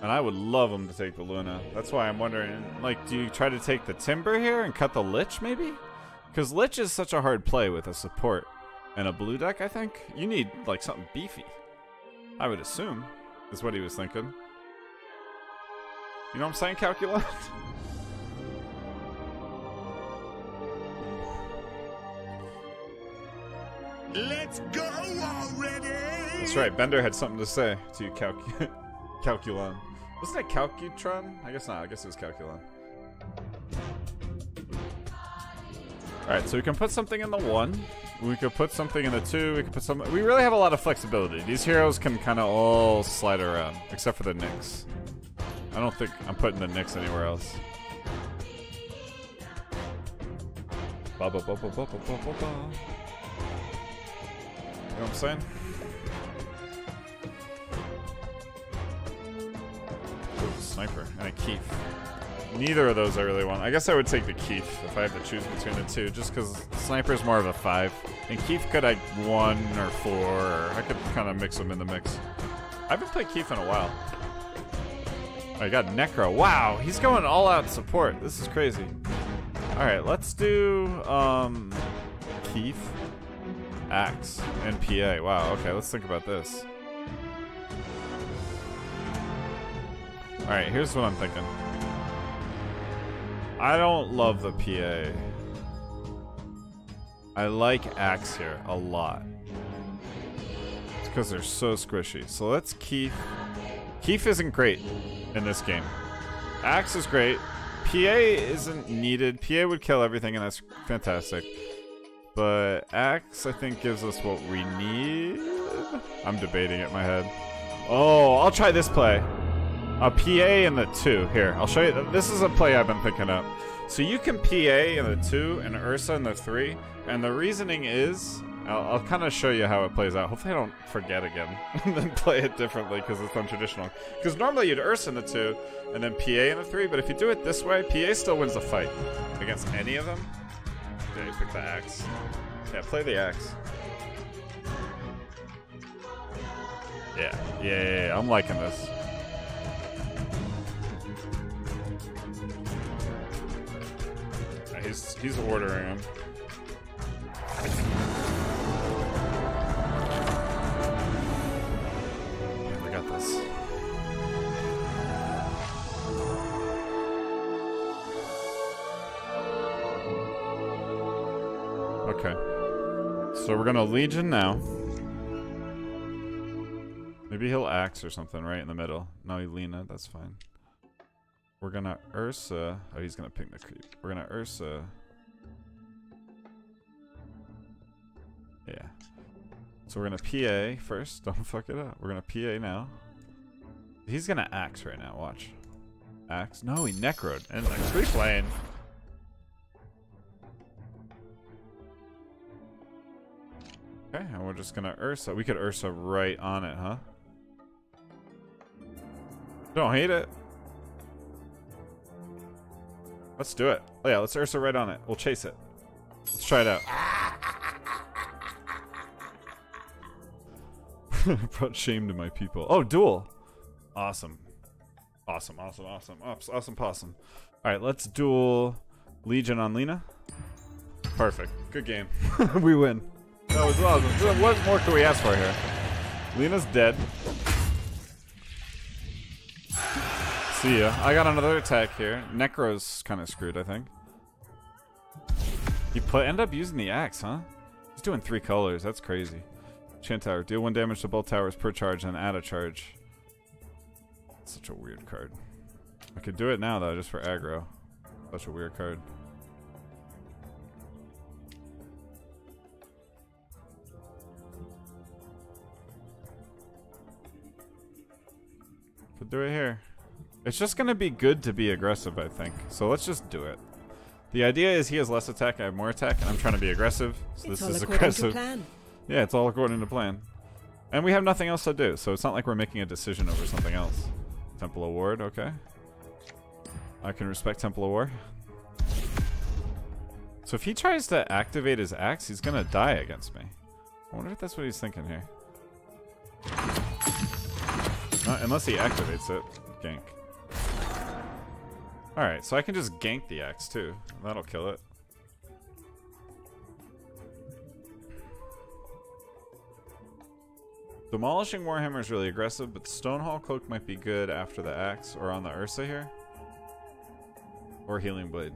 And I would love him to take the Luna. That's why I'm wondering, like, do you try to take the Timber here and cut the Lich, maybe? Because Lich is such a hard play with a support. And a blue deck, I think? You need, like, something beefy. I would assume, is what he was thinking. You know what I'm saying, Calculus? (laughs) Let's go already! That's right, Bender had something to say to you, Calc- (laughs) Calculon. Wasn't it Calcutron? I guess not. I guess it was Calculon. Alright, so we can put something in the 1. We could put something in the 2. We could put some... We really have a lot of flexibility. These heroes can kind of all slide around. Except for the Nyx. I don't think I'm putting the Nyx anywhere else. Ba ba ba ba ba ba ba ba. You know what I'm saying? Sniper and a Keefe. Neither of those I really want. I guess I would take the Keefe if I had to choose between the two, just because sniper is more of a five, and Keefe could I one or four, or I could kind of mix them in the mix. I haven't played Keefe in a while. I got Necro. Wow, he's going all out support. This is crazy. All right, let's do um, Keefe, Axe, and PA. Wow. Okay, let's think about this. All right, here's what I'm thinking. I don't love the PA. I like Axe here a lot. It's because they're so squishy. So let's Keefe. Keefe isn't great in this game. Axe is great. PA isn't needed. PA would kill everything, and that's fantastic. But Axe, I think, gives us what we need. I'm debating it in my head. Oh, I'll try this play. A PA in the two. Here, I'll show you. This is a play I've been thinking up. So you can PA in the two and Ursa in the three. And the reasoning is I'll, I'll kind of show you how it plays out. Hopefully I don't forget again (laughs) and then play it differently because it's untraditional. Because normally you'd Ursa in the two and then PA in the three, but if you do it this way, PA still wins the fight against any of them. Yeah, you pick the axe. Yeah, play the axe. Yeah, yeah, yeah, yeah. I'm liking this. He's he's ordering him. Got this. Okay. So we're gonna Legion now. Maybe he'll axe or something right in the middle. No, Lina, that's fine. We're gonna Ursa. Oh, he's gonna ping the creep. We're gonna Ursa. Yeah. So we're gonna PA first. (laughs) Don't fuck it up. We're gonna PA now. He's gonna axe right now. Watch. Axe. No, he necroed. And like creep lane. Okay, and we're just gonna Ursa. We could Ursa right on it, huh? Don't hate it. Let's do it. Oh yeah, let's Ursa right on it. We'll chase it. Let's try it out. (laughs) Brought shame to my people. Oh, duel. Awesome. Awesome, awesome, awesome. Awesome, awesome possum. Alright, let's duel Legion on Lina. Perfect. Good game. (laughs) we win. That was awesome. What more could we ask for here? Lina's dead. See ya. I got another attack here. Necro's kind of screwed, I think. You put end up using the axe, huh? He's doing three colors. That's crazy. Chant Tower. Deal one damage to both towers per charge and add a charge. Such a weird card. I could do it now, though, just for aggro. Such a weird card. Could do it here. It's just gonna be good to be aggressive, I think. So let's just do it. The idea is he has less attack, I have more attack, and I'm trying to be aggressive. So it's this is to aggressive. Yeah, it's all according to plan. And we have nothing else to do, so it's not like we're making a decision over something else. Temple of Award, okay. I can respect Temple of War. So if he tries to activate his axe, he's gonna die against me. I wonder if that's what he's thinking here. Not, unless he activates it. Gank. Alright, so I can just gank the axe too. That'll kill it. Demolishing Warhammer is really aggressive, but Stonehall Cloak might be good after the axe or on the Ursa here. Or Healing Blade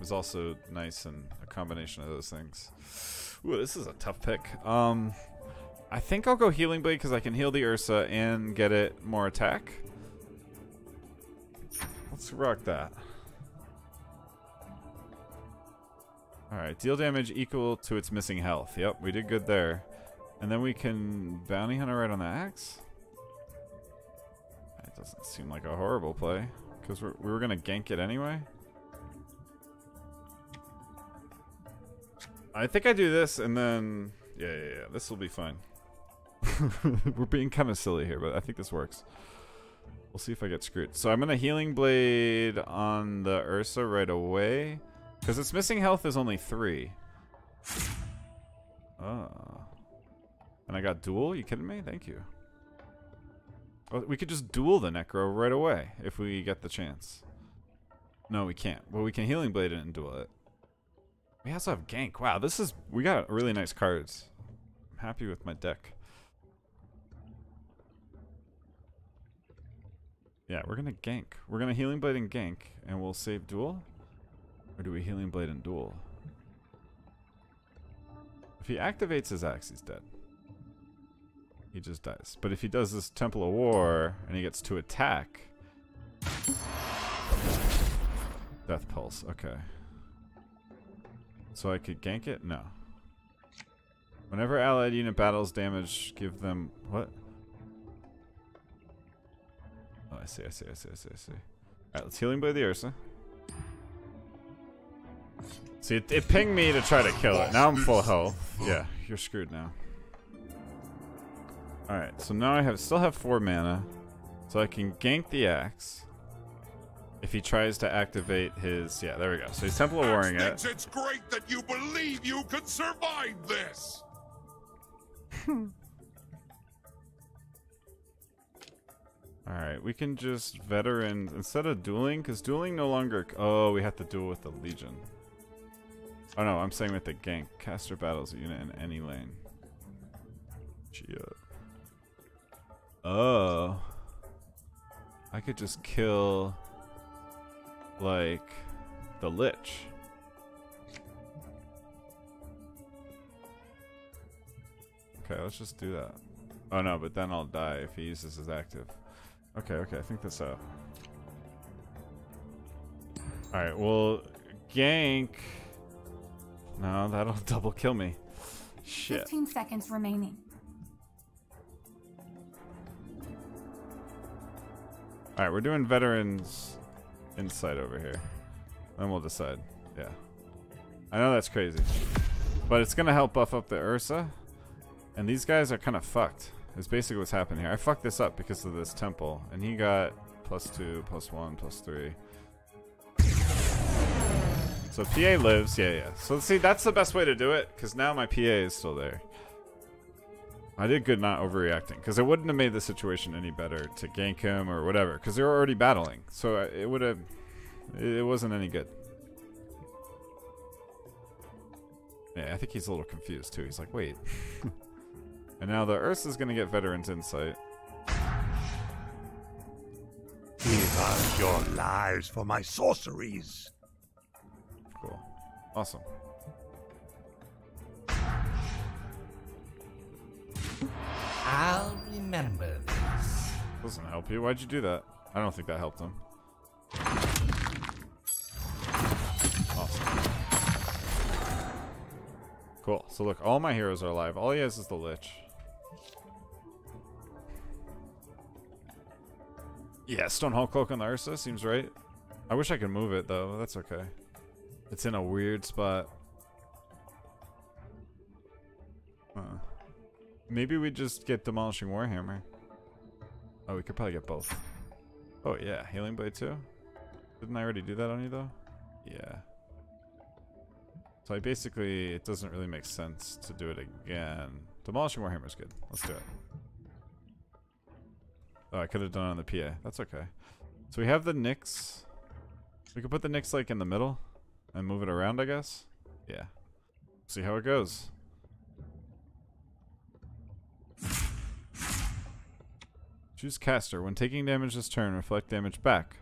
was also nice and a combination of those things. Ooh, this is a tough pick. Um, I think I'll go Healing Blade because I can heal the Ursa and get it more attack. Let's rock that. Alright, deal damage equal to its missing health. Yep, we did good there. And then we can Bounty Hunter right on the axe? That doesn't seem like a horrible play. Because we were going to gank it anyway. I think I do this and then... Yeah, yeah, yeah. This will be fine. (laughs) we're being kind of silly here, but I think this works. We'll see if I get screwed. So I'm going to Healing Blade on the Ursa right away. Because its missing health is only three. Oh. And I got duel? You kidding me? Thank you. Oh, we could just duel the Necro right away if we get the chance. No, we can't. Well, we can Healing Blade it and duel it. We also have Gank. Wow, this is... We got really nice cards. I'm happy with my deck. Yeah, we're gonna gank. We're gonna Healing Blade and gank, and we'll save duel? Or do we Healing Blade and duel? If he activates his axe, he's dead. He just dies. But if he does this Temple of War, and he gets to attack... Death Pulse, okay. So I could gank it? No. Whenever allied unit battles damage, give them... What? Oh, I see, I see, I see, I see, I see. Alright, let's Healing Blade the Ursa. See, it, it pinged me to try to kill it. Now I'm full health. Yeah, you're screwed now. Alright, so now I have still have four mana. So I can gank the axe. If he tries to activate his yeah, there we go. So he's Temple of Warring it. It's great that you believe you could survive this. (laughs) Alright, we can just veteran instead of dueling, because dueling no longer oh, we have to duel with the Legion. Oh no, I'm saying with the gank. Caster battles a unit in any lane. Shit. Oh. I could just kill like the Lich. Okay, let's just do that. Oh no, but then I'll die if he uses his active. Okay, okay, I think that's out. Alright, well, gank. No, that'll (laughs) double kill me. Shit. 15 seconds remaining. Alright, we're doing veterans insight over here. Then we'll decide. Yeah. I know that's crazy. But it's gonna help buff up the Ursa. And these guys are kind of fucked. Is basically what's happening here. I fucked this up because of this temple. And he got plus two, plus one, plus three. So PA lives, yeah, yeah. So see, that's the best way to do it, because now my PA is still there. I did good not overreacting, because it wouldn't have made the situation any better to gank him or whatever, because they were already battling. So uh, it would have, it wasn't any good. Yeah, I think he's a little confused too. He's like, wait. (laughs) and now the Earth is gonna get Veteran's Insight. Give us your lives for my sorceries. Cool. Awesome. I'll remember this. Doesn't help you. Why'd you do that? I don't think that helped him. Awesome. Cool. So look, all my heroes are alive. All he has is the Lich. Yeah, Stonehall Cloak on the Ursa seems right. I wish I could move it though. That's okay. It's in a weird spot. Uh, maybe we just get Demolishing Warhammer. Oh, we could probably get both. Oh yeah, Healing Blade too? Didn't I already do that on you though? Yeah. So I basically, it doesn't really make sense to do it again. Demolishing Warhammer is good. Let's do it. Oh, I could have done it on the PA. That's okay. So we have the Nyx. We could put the Nyx like in the middle and move it around, I guess. Yeah. See how it goes. Choose caster. When taking damage this turn, reflect damage back.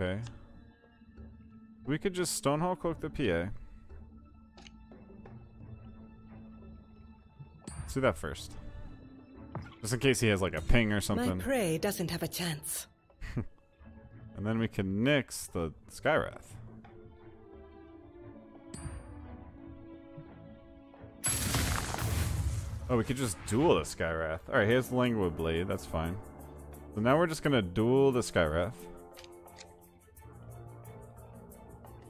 Okay. We could just Stonehall Cloak the PA. Let's do that first. Just in case he has like a ping or something. My prey doesn't have a chance. (laughs) And then we can Nyx the Skywrath. Oh, we could just duel the Skywrath. Alright, he has Langwood Blade, that's fine. So now we're just gonna duel the Skywrath.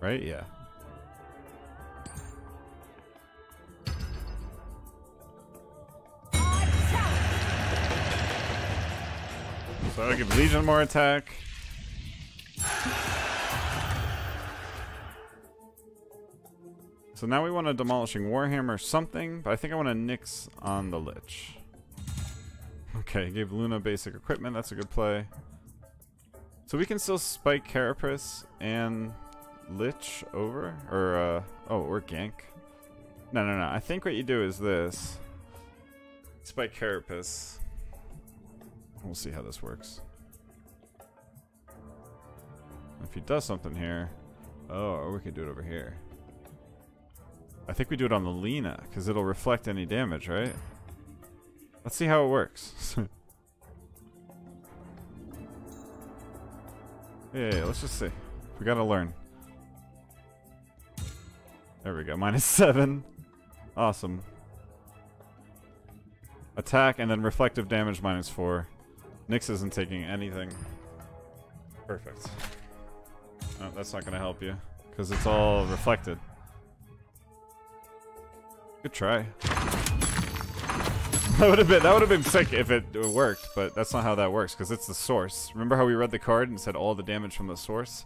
Right? Yeah. So I give Legion more attack. So now we want a demolishing warhammer something, but I think I want to Nyx on the lich. Okay, gave Luna basic equipment. That's a good play. So we can still spike Carapace and lich over, or uh, oh, or gank. No, no, no. I think what you do is this: spike Carapace. We'll see how this works. If he does something here, oh, or we could do it over here. I think we do it on the Lina, because it'll reflect any damage, right? Let's see how it works. (laughs) yeah, let's just see. We gotta learn. There we go, minus (laughs) seven. Awesome. Attack and then reflective damage minus four. Nyx isn't taking anything. Perfect. No, that's not gonna help you. Because it's all reflected. Good try. (laughs) that would have been that would have been sick if it worked, but that's not how that works because it's the source. Remember how we read the card and said all the damage from the source?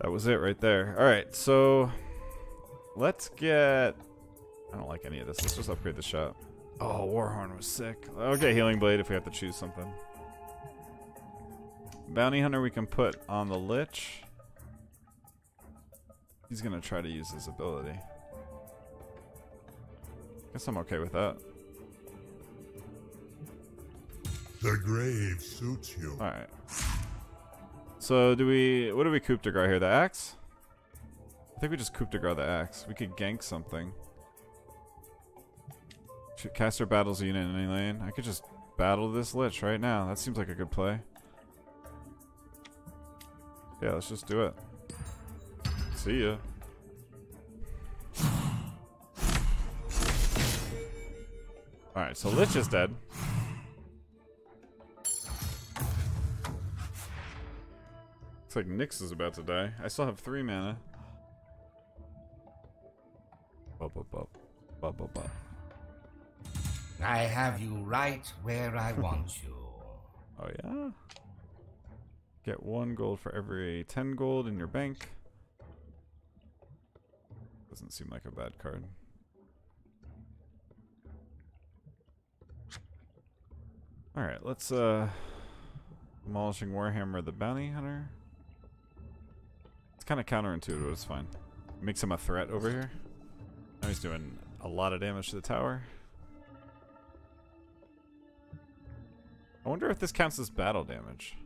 That was it right there. All right, so let's get. I don't like any of this. Let's just upgrade the shot. Oh, Warhorn was sick. I'll get Healing Blade if we have to choose something. Bounty Hunter we can put on the Lich. He's gonna try to use his ability. Guess I'm okay with that. The grave suits you. Alright. So do we what do we coup de grace here? The axe? I think we just coup de grace the axe. We could gank something. Caster battles a unit in any lane. I could just battle this lich right now. That seems like a good play. Yeah, let's just do it. See ya. Alright, so Lich is dead. Looks like Nyx is about to die. I still have three mana. Bop, bop, bop. Bop, bop, bop. I have you right where I (laughs) want you. Oh yeah? Get one gold for every 10 gold in your bank. Doesn't seem like a bad card. Alright, let's uh demolishing Warhammer the Bounty Hunter. It's kinda counterintuitive, it's fine. Makes him a threat over here. Now he's doing a lot of damage to the tower. I wonder if this counts as battle damage.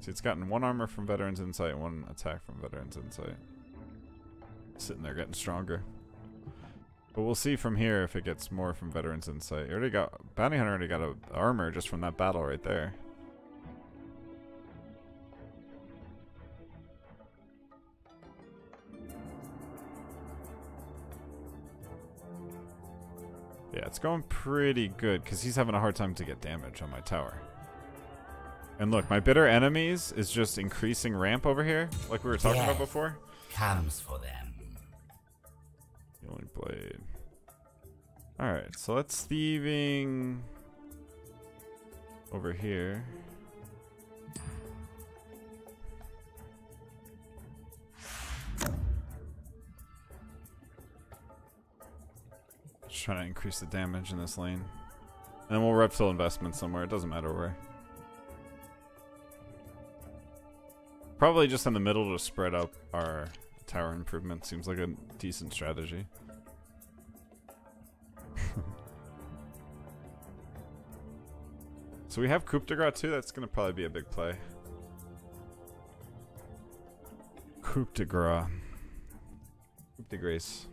See, it's gotten one armor from Veterans Insight one attack from Veterans Insight. Sitting there getting stronger. But we'll see from here if it gets more from Veterans Insight. Already got Bounty Hunter already got a armor just from that battle right there. It's going pretty good because he's having a hard time to get damage on my tower. And look, my bitter enemies is just increasing ramp over here, like we were talking about before. Comes for them. Healing blade. Alright, so let's thieving over here. Just trying to increase the damage in this lane. And we'll reptile investment somewhere, it doesn't matter where. Probably just in the middle to spread out our tower improvement seems like a decent strategy. (laughs) so we have Coup de too, that's gonna probably be a big play. Coup de. Coup de Grace.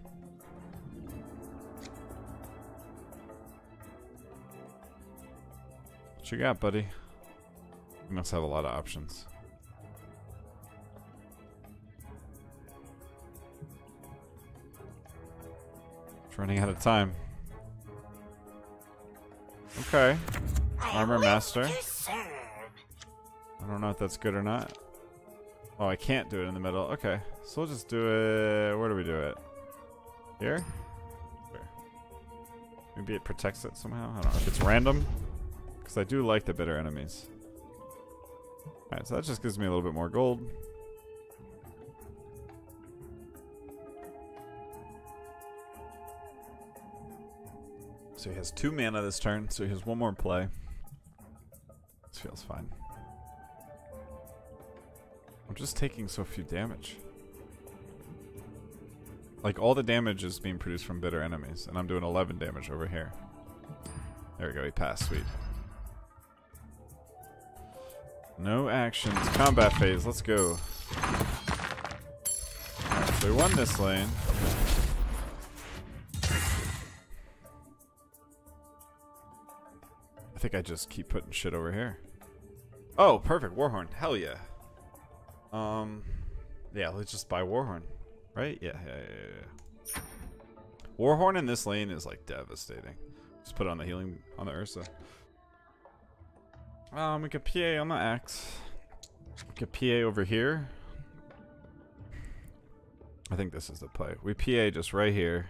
You got, buddy? You must have a lot of options. It's running out of time. Okay. Armor Master. I don't know if that's good or not. Oh, I can't do it in the middle. Okay. So we'll just do it. Where do we do it? Here? Maybe it protects it somehow? I don't know. If it's random? Because I do like the bitter enemies. Alright, so that just gives me a little bit more gold. So he has two mana this turn, so he has one more play. This feels fine. I'm just taking so few damage. Like, all the damage is being produced from bitter enemies, and I'm doing 11 damage over here. There we go, he passed, sweet. No actions, combat phase, let's go. Alright, so we won this lane. I think I just keep putting shit over here. Oh, perfect, Warhorn, hell yeah. Um, yeah, let's just buy Warhorn, right? Yeah, yeah, yeah, yeah. Warhorn in this lane is like devastating. Just put it on the healing on the Ursa. Um, we could PA on the X. We could PA over here. I think this is the play. We PA just right here.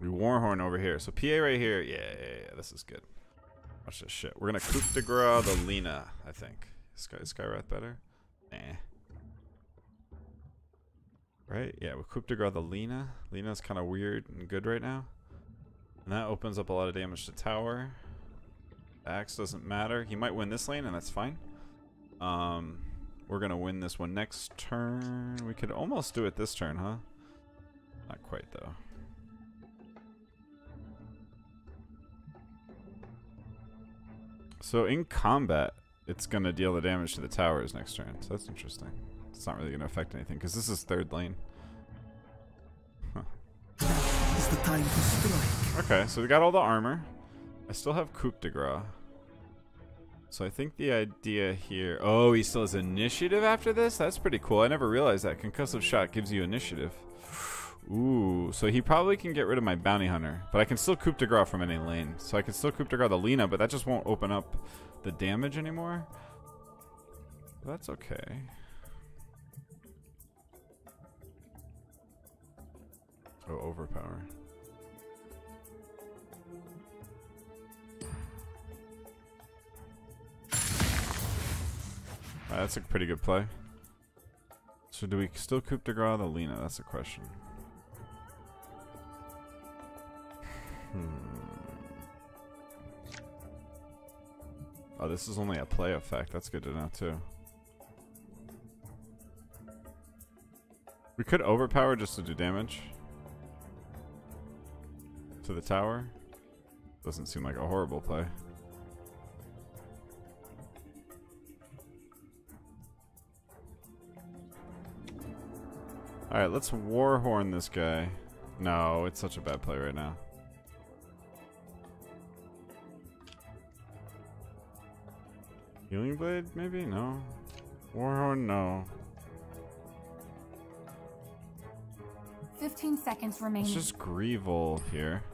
We Warhorn over here. So PA right here. Yeah, yeah, yeah. This is good. Watch this shit. We're gonna Coup de Gras the Lina, I think. Sky Skywrath better? Nah. Right? Yeah, we Coup de Gras the Lina. Lina's kind of weird and good right now. And that opens up a lot of damage to tower. Axe doesn't matter. He might win this lane, and that's fine. Um, we're gonna win this one next turn. We could almost do it this turn, huh? Not quite, though. So in combat, it's gonna deal the damage to the towers next turn. So that's interesting. It's not really gonna affect anything because this is third lane. Is the time to strike. Okay, so we got all the armor. I still have Coup de Gras. So I think the idea here... Oh, he still has initiative after this? That's pretty cool. I never realized that. Concussive Shot gives you initiative. Ooh, so he probably can get rid of my Bounty Hunter. But I can still Coup de Gras from any lane. So I can still Coup de Gras the Lina, but that just won't open up the damage anymore. That's okay. Oh, overpower. Uh, that's a pretty good play. So do we still Coup de Gras the Lina? That's a question. Hmm. Oh, this is only a play effect. That's good to know too. We could overpower just to do damage. To the tower. Doesn't seem like a horrible play. Alright, let's Warhorn this guy. No, it's such a bad play right now. Healing Blade, maybe? No. Warhorn, no. 15 seconds remaining. Let's just Greevil here.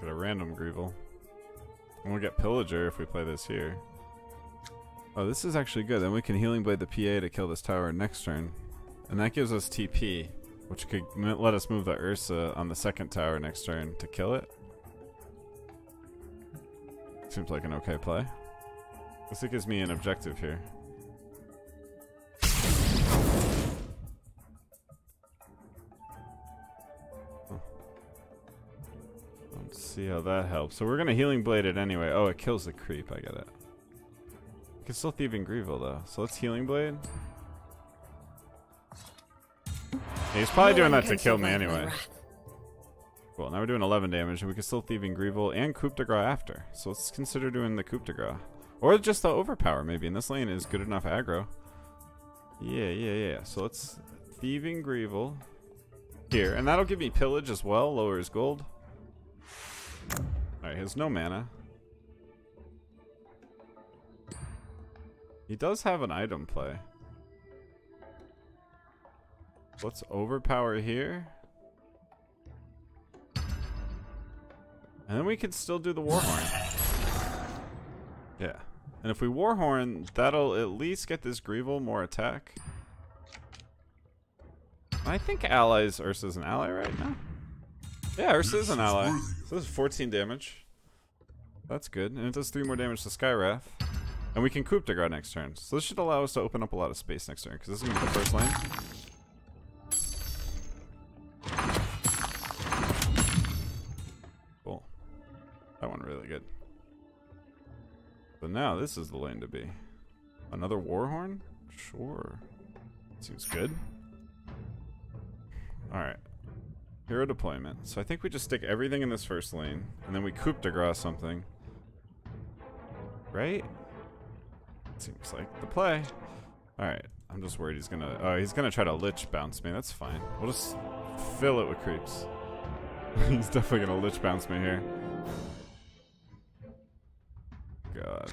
Get a random Greevil. And we'll get Pillager if we play this here. Oh, this is actually good. Then we can Healing Blade the PA to kill this tower next turn. And that gives us TP, which could let us move the Ursa on the second tower next turn to kill it. Seems like an okay play. This gives me an objective here. Let's see how that helps. So we're gonna healing blade it anyway. Oh, it kills the creep. I get it. Can still thieving Greevil though. So let's healing blade. Yeah, he's probably No doing that to kill me anyway. Cool. Now we're doing 11 damage, and we can still thieving Greevil and Coup de Gras after. So let's consider doing the Coup de Gras, or just the overpower maybe. In this lane is good enough aggro. Yeah, yeah, yeah. So let's thieving Greevil here, and that'll give me pillage as well. lowers gold. Alright, he has no mana. He does have an item play. Let's overpower here. And then we could still do the Warhorn. Yeah. And if we Warhorn, that'll at least get this Greevil more attack. I think allies, Ursa's an ally right now. Yeah, Ursa's an ally. So this is 14 damage. That's good. And it does 3 more damage to Skywrath. And we can Coup de Gras next turn. So this should allow us to open up a lot of space next turn, because this is going to be the first lane. Cool. That one really good. But now this is the lane to be. Another Warhorn? Sure. Seems good. Alright. Hero deployment. So I think we just stick everything in this first lane, and then we coup de grace something. Right? Seems like the play. Alright. I'm just worried he's gonna... Oh, he's gonna try to Lich bounce me. That's fine. We'll just fill it with creeps. (laughs) he's definitely gonna Lich bounce me here. God.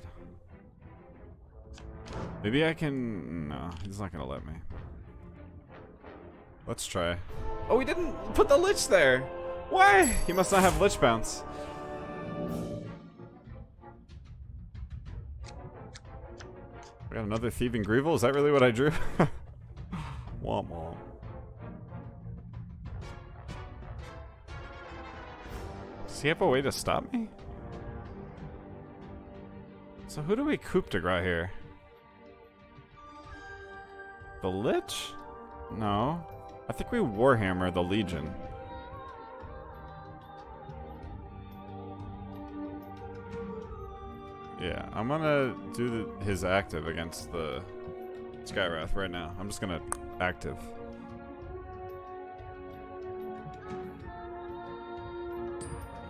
Maybe I can... No, he's not gonna let me. Let's try. Oh, we didn't put the Lich there! Why? He must not have Lich bounce. Got another Thieving Greevil? Is that really what I drew? (laughs) womp womp. Does he have a way to stop me? So who do we coup de grace here? The Lich? No. I think we Warhammer the Legion. Yeah, I'm gonna do the, his active against the Skywrath right now. I'm just gonna active.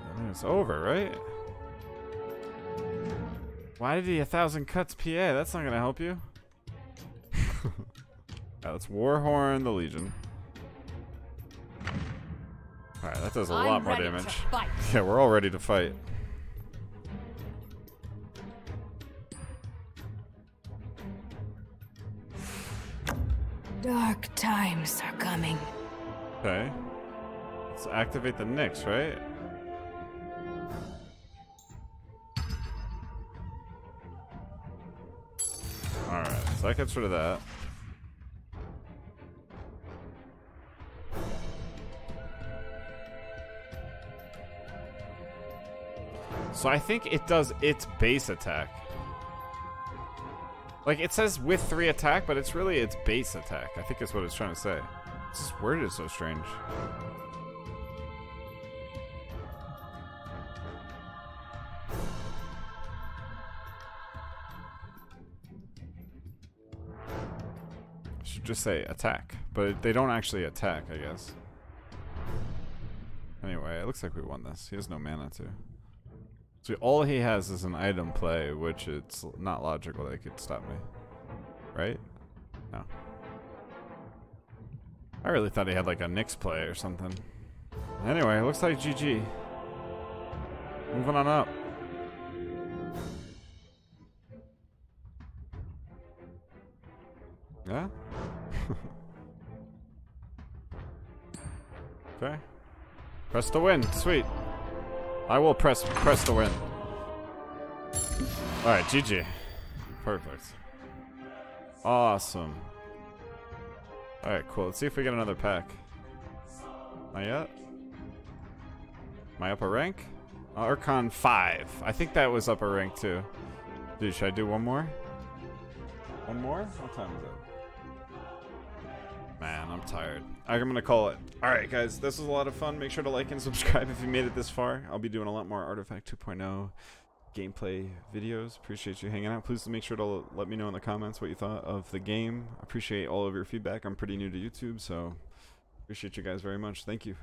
I mean, it's over, right? Why did he a thousand cuts PA? That's not gonna help you. (laughs) yeah, let's Warhorn the Legion. Alright, that does a lot more damage. (laughs) Yeah, we're all ready to fight. Dark times are coming. Okay. Let's activate the Nyx, right? Alright, so that gets rid of that. So I think it does its base attack. Like, it says with 3 attack, but it's really its base attack. I think is what it's trying to say. It's just worded so strange. Should just say attack, but they don't actually attack, I guess. Anyway, it looks like we won this. He has no mana too. So all he has is an item play, which it's not logical they could stop me. Right? No. I really thought he had like a Nyx play or something. Anyway, looks like GG. Moving on up. Yeah? (laughs) okay. Press to win. Sweet. I will press press to win. Alright, GG. Perfect. Awesome. Alright, cool. Let's see if we get another pack. Not yet? Am I up a rank? Archon 5. I think that was up a rank too. Dude, should I do one more? One more? What time is it? Man, I'm tired. I'm gonna call it. Alright, guys, this was a lot of fun. Make sure to like and subscribe if you made it this far. I'll be doing a lot more Artifact 2.0 gameplay videos. Appreciate you hanging out. Please make sure to let me know in the comments what you thought of the game. Appreciate all of your feedback. I'm pretty new to YouTube, so appreciate you guys very much. Thank you.